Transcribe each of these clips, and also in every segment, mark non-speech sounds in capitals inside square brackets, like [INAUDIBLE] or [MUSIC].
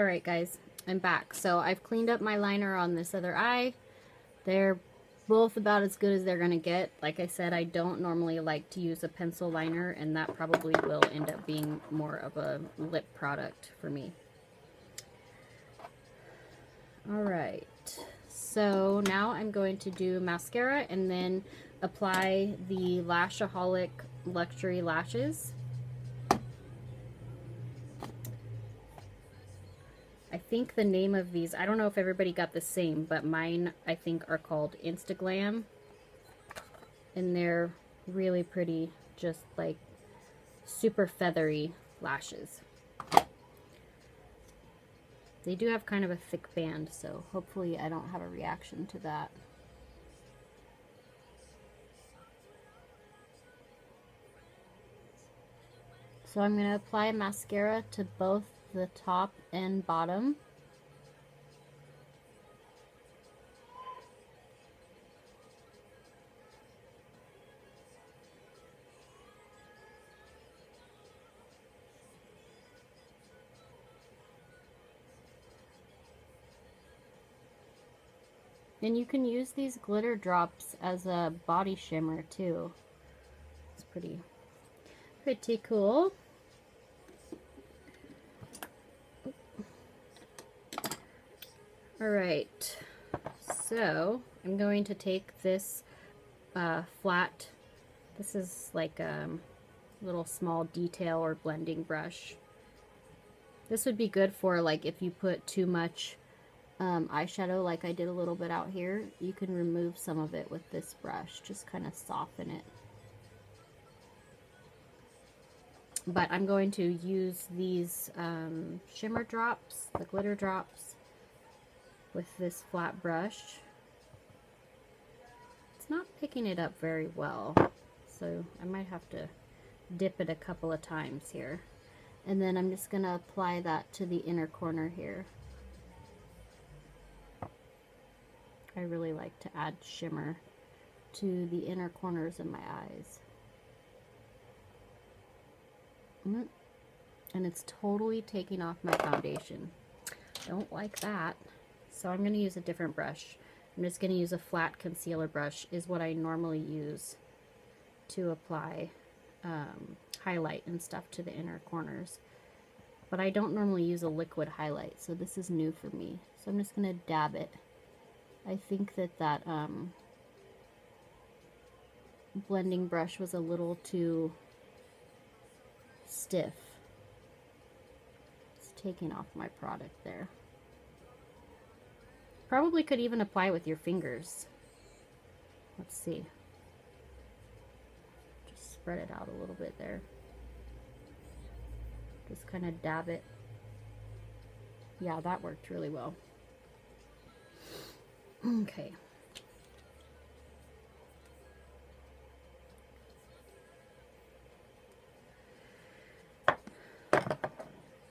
Alright guys, I'm back. So I've cleaned up my liner on this other eye. They're both about as good as they're going to get. Like I said, I don't normally like to use a pencil liner, and that probably will end up being more of a lip product for me. Alright, so now I'm going to do mascara and then apply the Lashaholic Luxury Lashes. Think the name of these, I don't know if everybody got the same, but mine I think are called Instaglam. And they're really pretty, just like super feathery lashes. They do have kind of a thick band, so hopefully I don't have a reaction to that. So I'm going to apply mascara to both the top and bottom. And you can use these glitter drops as a body shimmer too. It's pretty, pretty cool. Alright, so I'm going to take this uh, flat, this is like a little small detail or blending brush. This would be good for like if you put too much um, eyeshadow like I did a little bit out here, you can remove some of it with this brush, just kind of soften it. But I'm going to use these um, shimmer drops, the glitter drops, with this flat brush. It's not picking it up very well, so I might have to dip it a couple of times here. And then I'm just going to apply that to the inner corner here. I really like to add shimmer to the inner corners of my eyes. Mm. And it's totally taking off my foundation. Don't like that. So I'm going to use a different brush. I'm just going to use a flat concealer brush is what I normally use to apply um, highlight and stuff to the inner corners. But I don't normally use a liquid highlight, so this is new for me. So I'm just going to dab it. I think that that um, blending brush was a little too stiff. It's taking off my product there. Probably could even apply with your fingers. Let's see. Just spread it out a little bit there. Just kind of dab it. Yeah, that worked really well. Okay.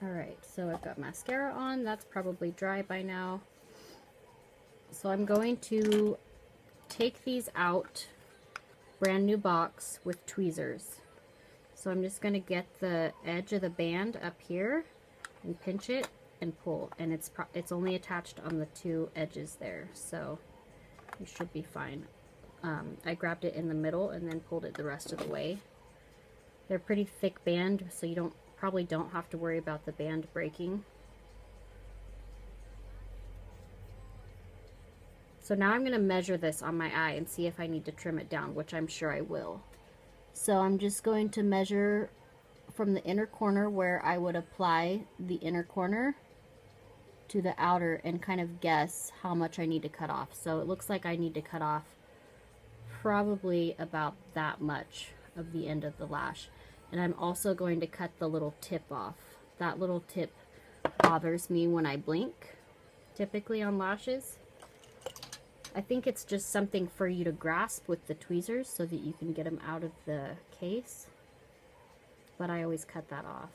Alright, so I've got mascara on. That's probably dry by now. So I'm going to take these out, brand new box with tweezers. So I'm just going to get the edge of the band up here and pinch it and pull. And it's, it's only attached on the two edges there. So you should be fine. Um, I grabbed it in the middle and then pulled it the rest of the way. They're pretty thick band, so you don't probably don't have to worry about the band breaking. So now I'm going to measure this on my eye and see if I need to trim it down, which I'm sure I will. So I'm just going to measure from the inner corner where I would apply the inner corner to the outer and kind of guess how much I need to cut off. So it looks like I need to cut off probably about that much of the end of the lash. And I'm also going to cut the little tip off. That little tip bothers me when I blink, typically on lashes. I think it's just something for you to grasp with the tweezers so that you can get them out of the case. But I always cut that off.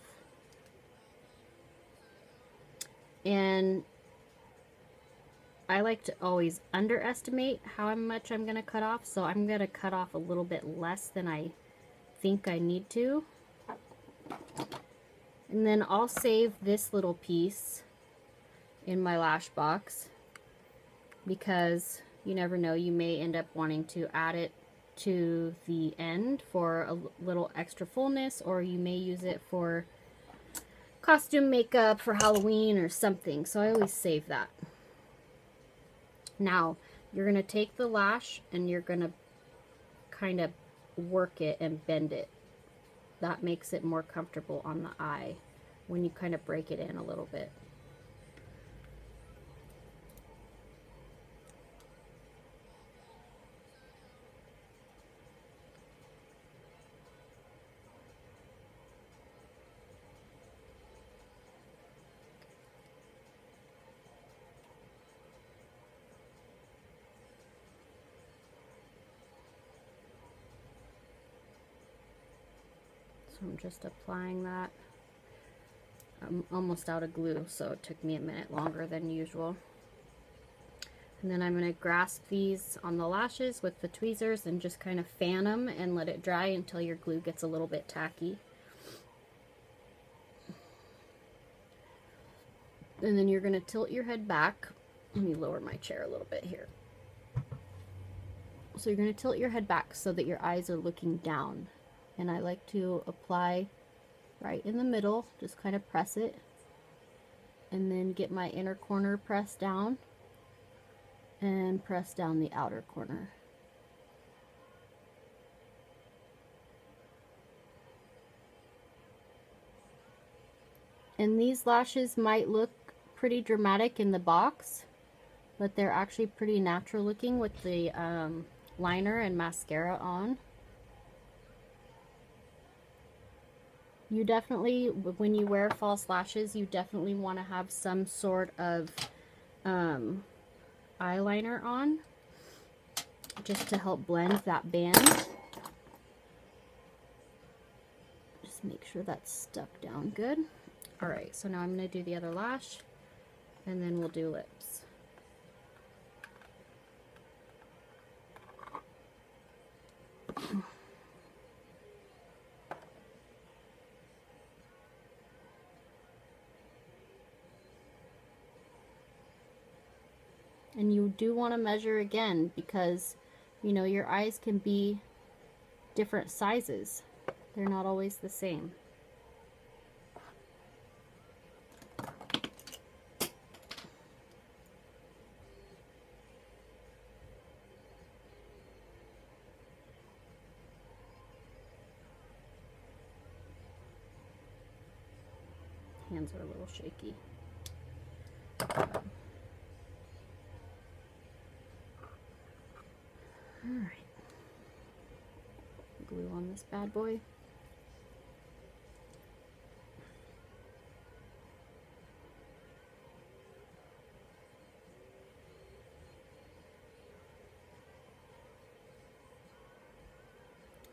And I like to always underestimate how much I'm going to cut off. So I'm going to cut off a little bit less than I think I need to. And then I'll save this little piece in my lash box because you never know, you may end up wanting to add it to the end for a little extra fullness or you may use it for costume makeup for Halloween or something. So I always save that. Now, you're going to take the lash and you're going to kind of work it and bend it. That makes it more comfortable on the eye when you kind of break it in a little bit. Just applying that. I'm almost out of glue, so it took me a minute longer than usual. And then I'm going to grasp these on the lashes with the tweezers and just kind of fan them and let it dry until your glue gets a little bit tacky. And then you're going to tilt your head back. Let me lower my chair a little bit here. So you're going to tilt your head back so that your eyes are looking down and I like to apply right in the middle just kind of press it and then get my inner corner pressed down and press down the outer corner. And these lashes might look pretty dramatic in the box but they're actually pretty natural looking with the um, liner and mascara on you definitely, when you wear false lashes, you definitely want to have some sort of um, eyeliner on just to help blend that band. Just make sure that's stuck down good. Alright, so now I'm going to do the other lash and then we'll do lips. And you do want to measure again because, you know, your eyes can be different sizes. They're not always the same. Hands are a little shaky. Alright. Glue on this bad boy.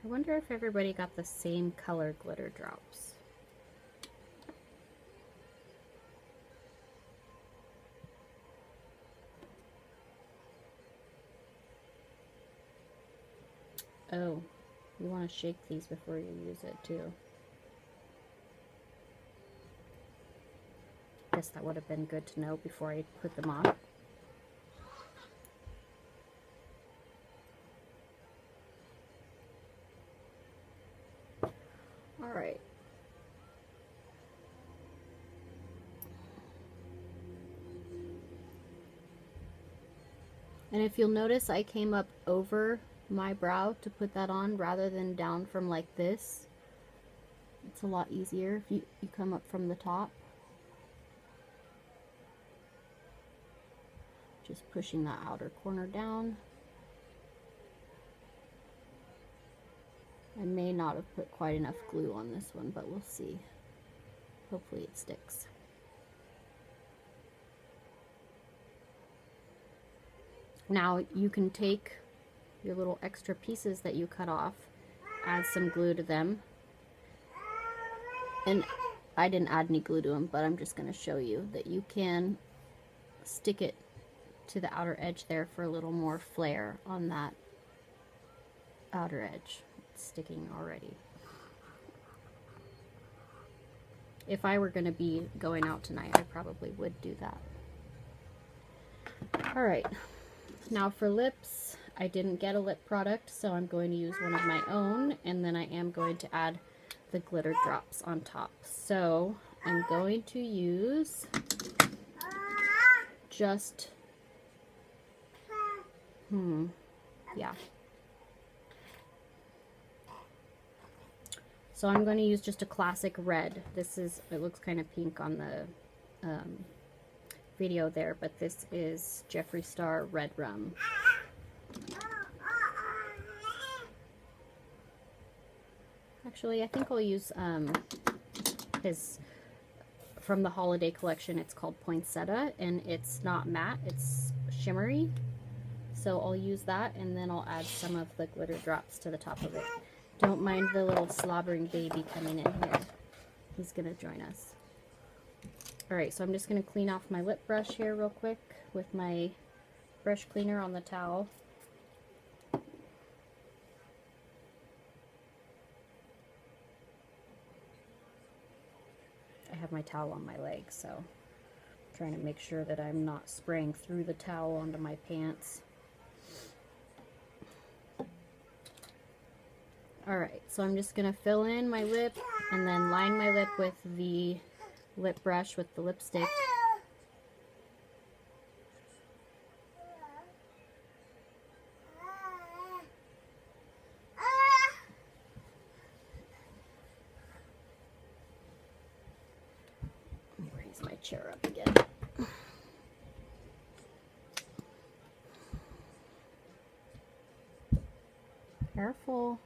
I wonder if everybody got the same color glitter drops. Oh, you want to shake these before you use it too. Guess that would have been good to know before I put them on. Alright. And if you'll notice, I came up over my brow to put that on rather than down from like this. It's a lot easier if you, you come up from the top. Just pushing that outer corner down. I may not have put quite enough glue on this one, but we'll see. Hopefully it sticks. Now you can take your little extra pieces that you cut off. Add some glue to them. And I didn't add any glue to them, but I'm just going to show you that you can stick it to the outer edge there for a little more flare on that outer edge. It's sticking already. If I were going to be going out tonight, I probably would do that. All right, now for lips, I didn't get a lip product, so I'm going to use one of my own, and then I am going to add the glitter drops on top. So I'm going to use just, hmm, yeah. So I'm going to use just a classic red. This is, it looks kind of pink on the um, video there, but this is Jeffree Star Red Rum. Actually, I think I'll use um, his, from the holiday collection, it's called Poinsettia, and it's not matte, it's shimmery. So I'll use that, and then I'll add some of the glitter drops to the top of it. Don't mind the little slobbering baby coming in here. He's going to join us. Alright, so I'm just going to clean off my lip brush here real quick with my brush cleaner on the towel. Have my towel on my leg, so I'm trying to make sure that I'm not spraying through the towel onto my pants. Alright, so I'm just going to fill in my lip and then line my lip with the lip brush with the lipstick. Raise my chair up again. Careful.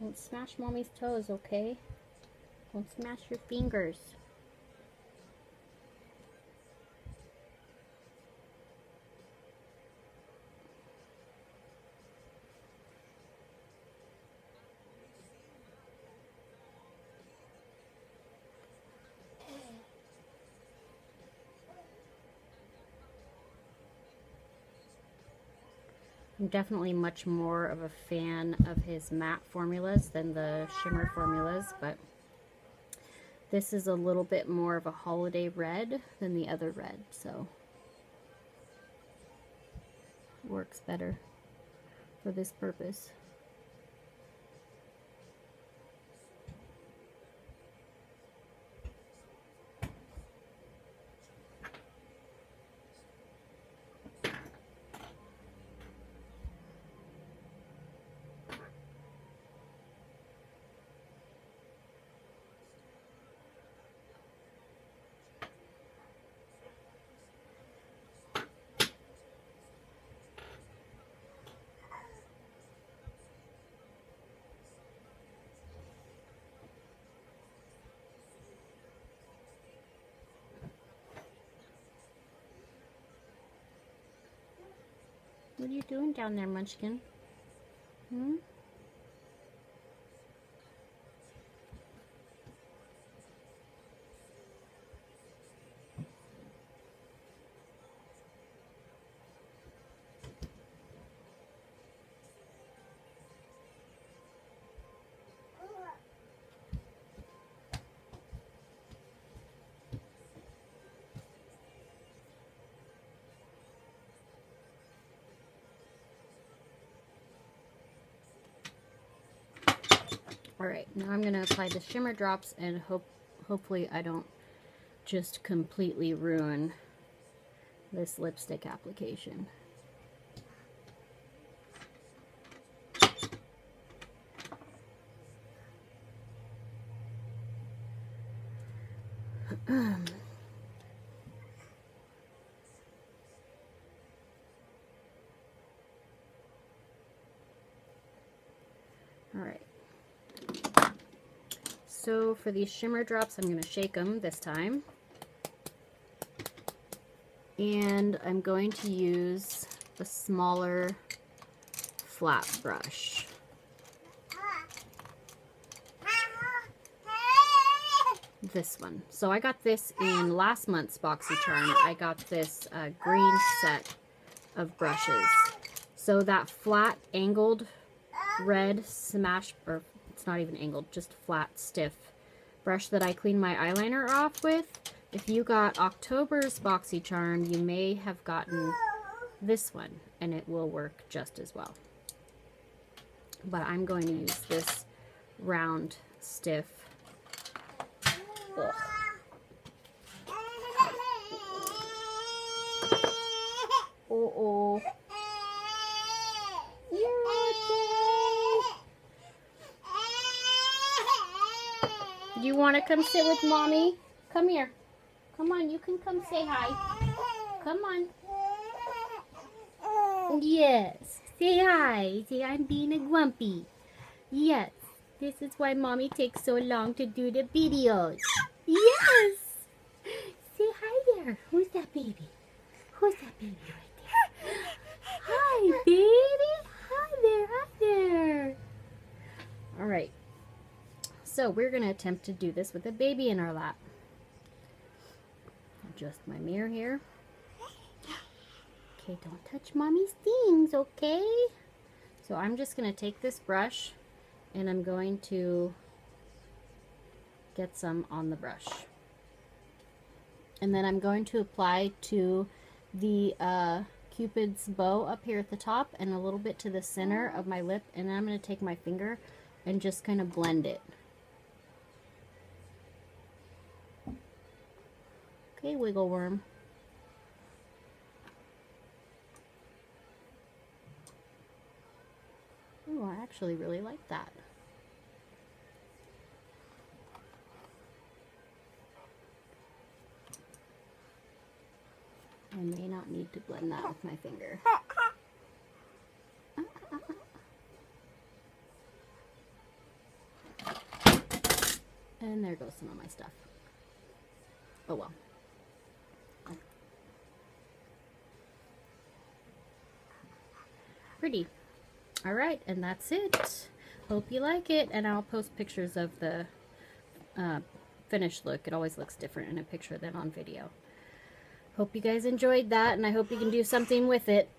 Don't smash mommy's toes, okay? Don't smash your fingers. Definitely much more of a fan of his matte formulas than the shimmer formulas, but this is a little bit more of a holiday red than the other red, so works better for this purpose. What are you doing down there, Munchkin? Hmm? Alright, now I'm going to apply the shimmer drops and hope hopefully I don't just completely ruin this lipstick application. [CLEARS THROAT] Alright. So for these shimmer drops, I'm going to shake them this time. And I'm going to use the smaller flat brush. This one. So I got this in last month's BoxyCharm. I got this uh, green set of brushes. So that flat angled red smash or not even angled, just flat, stiff brush that I clean my eyeliner off with. If you got October's BoxyCharm, you may have gotten this one, and it will work just as well. But I'm going to use this round, stiff. Ugh. Uh-oh. You want to come sit with mommy? Come here. Come on, you can come say hi. Come on. Yes. Say hi. Say I'm being a grumpy. Yes. This is why mommy takes so long to do the videos. Yes. Say hi there. Who's that baby? Who's that baby right there? Hi, baby. Hi there. Hi there. All right. So we're going to attempt to do this with a baby in our lap. Adjust my mirror here. Okay, don't touch mommy's things, okay? So I'm just going to take this brush and I'm going to get some on the brush. And then I'm going to apply to the uh, Cupid's bow up here at the top and a little bit to the center of my lip. And I'm going to take my finger and just kind of blend it. Okay, wiggle worm. Oh, I actually really like that. I may not need to blend that with my finger. [LAUGHS] Ah, ah. And there goes some of my stuff. Oh well. Pretty. Alright, and that's it. Hope you like it, and I'll post pictures of the uh, finished look. It always looks different in a picture than on video. Hope you guys enjoyed that, and I hope you can do something with it.